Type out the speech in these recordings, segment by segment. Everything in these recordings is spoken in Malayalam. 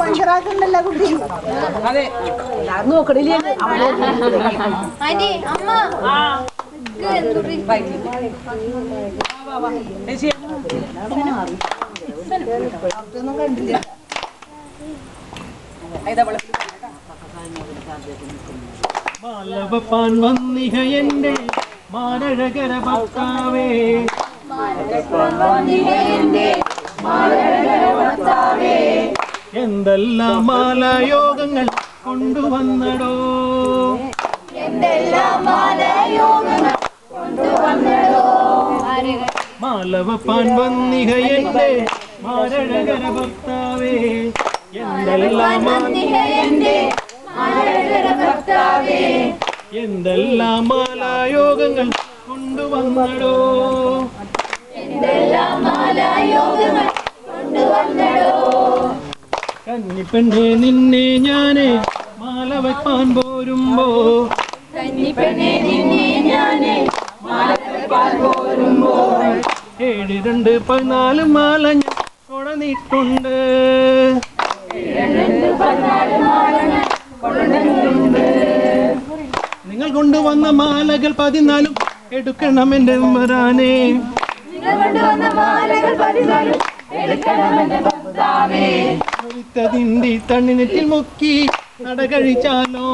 പഞ്ചറാക്കുണ്ടല്ലോ കുട്ടി? അതെ. നോക്കണില്ലേ? അമ്മ. കണ്ടില്ല. മാലവപ്പാൻ വന്നിഹ എന്റെ മാനഴകര ഭർത്താവേ. എന്തെല്ലാം മാലായോഗങ്ങൾ കൊണ്ടുവന്നടോ? മാലവപ്പാൻ വന്നിക എന്റെ മാരഴകര ഭർത്താവേ. എന്തെല്ലാം എന്തെല്ലാം മാലായോഗങ്ങൾ കൊണ്ടുവന്നടോ? കന്നിപ്പെണ്ണെ നിന്നെ ഞാൻ മാല വെക്കാൻ പോരുമ്പോ. ഏഴ് രണ്ട് പതിനാല് മാല ഞാൻ കൊടന്നിട്ടുണ്ട് നിങ്ങൾ കൊണ്ടുവന്ന മാലകൾ പതിനാലും എടുക്കണം എന്റെ വരാനേ തിണ്ടി തണ്ണിനെറ്റിൽ മുക്കി നട കഴിച്ചാലോ?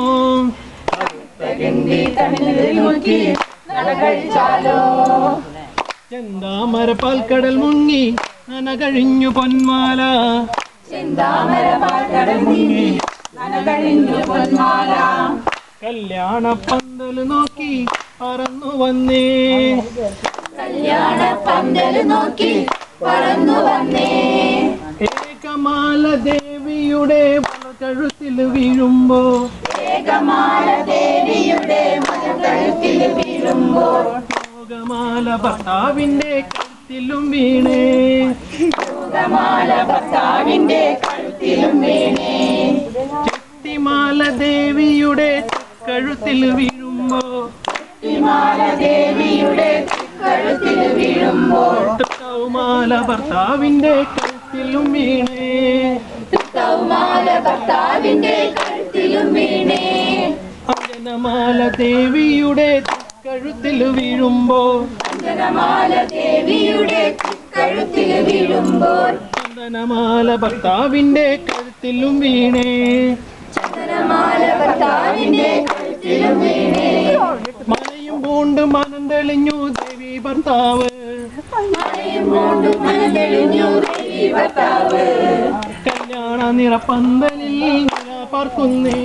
ചെന്താമര പാൽക്കടൽ മുങ്ങി നന കഴിഞ്ഞു പൊന്മാല. കല്യാണ പന്തൽ നോക്കി പറന്നു വന്നേ. ഏകമാല ദേവിയുടെ കഴുത്തിൽ വീഴുമ്പോ യോഗമാല ഭർത്താവിന്റെ കഴുത്തിലും വീണേ. ചെട്ടിമാല ദേവിയുടെ കഴുത്തിൽ വീഴുമ്പോ തൃക്കൗമാല ഭർത്താവിന്റെ കഴുത്തിലും വീണേ. അഞ്ജനമാല ദേവിയുടെ കഴുത്തിൽ വീഴുമ്പോ ചന്ദനമാല ഭർത്താവിന്റെ കഴുത്തിലും വീണേ. ചന്ദനമാല ഭർത്താവിന്റെ കഴുത്തിലും വീണേ. മലയും പൂണ്ട് മനം തെളിഞ്ഞു ദേവി ഭർത്താവ്. മലയും പൂണ്ട് മനം തെളിഞ്ഞു ദേവി ഭർത്താവ്. കല്യാണ നിറപ്പന്തലിൽ പാർക്കുന്നേ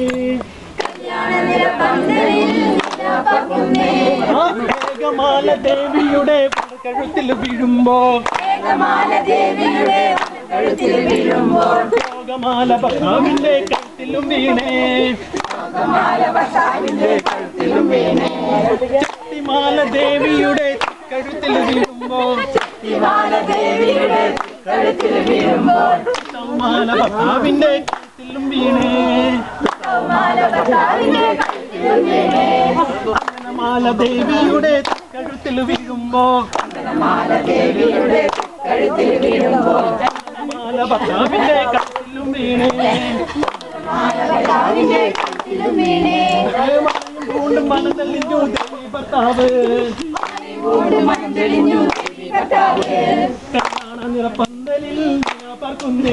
ഏകമാല ദേവിയുടെ കഴുത്തിൽ വീഴുമ്പോ യോഗമാല ഭർത്താവിന്റെ കഴുത്തിലും വീണേ. ശക്തിമാല ദേവിയുടെ കഴുത്തിൽ വീഴുമ്പോ സൗമാല ഭർത്താവിന്റെ കഴുത്തിലും വീണേ. മാല ദേവിയുടെ കഴുത്തിൽ വീഴുമ്പോ. മാല ഭർത്താവിന്റെ കഴുത്തിലും വീണേ. മലയും പൂണ്ടും മനതല്ലിഞ്ഞു ദേവി ഭർത്താവ്. കല്യാണ നിറപ്പന്തലിൽ നില പറക്കുന്നേ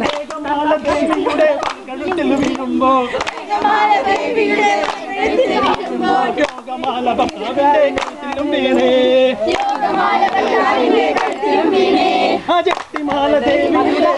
മേഘമാല ദേവിയുടെ വീഴുമ്പോ. ജക്തിമാല ദേവിയുടെ